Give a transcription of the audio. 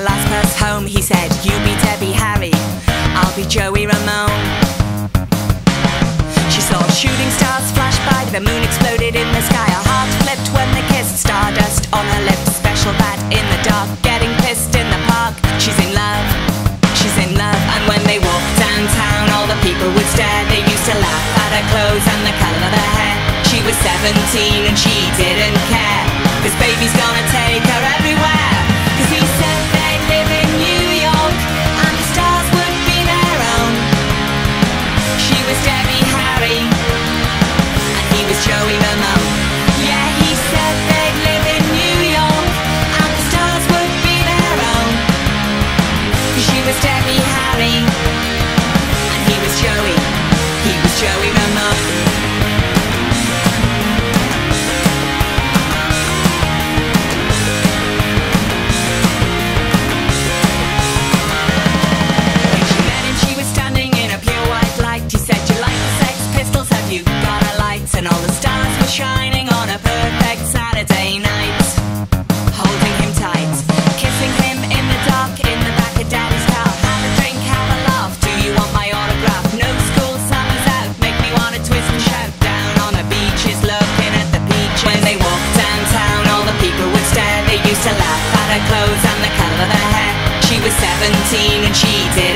last bus home, he said, You be Debbie Harry, I'll be Joey Ramone. She saw shooting stars flash by, the moon exploded in the sky. Her heart flipped when they kissed stardust on her lips. Special bat in the dark, getting pissed in the park. She's in love, she's in love. And when they walked downtown, all the people would stare. They used to laugh at her clothes and the color of her hair. She was 17 and she didn't care. Baby 17 and cheating.